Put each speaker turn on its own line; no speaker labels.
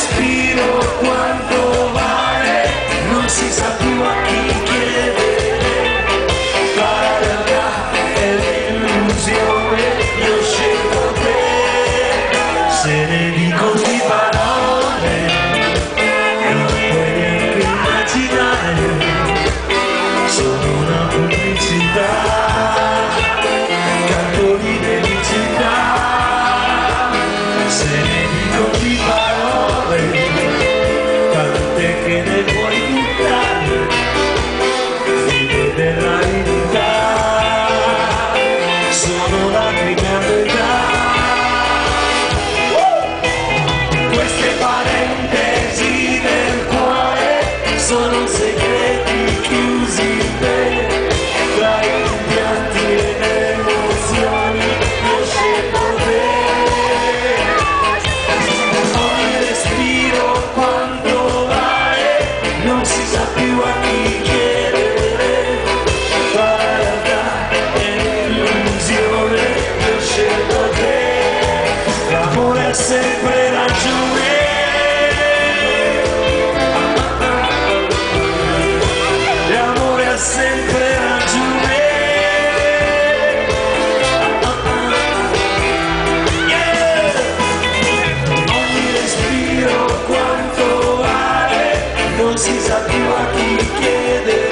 respiro quanto vale, non si sa più a chi chiedere. La realtà è l'illusione, io scelgo te. Se ne dico di Queste parentesi del cuore sono segreti chiusi in sempre raggiungere non si sa più a chi chiedere.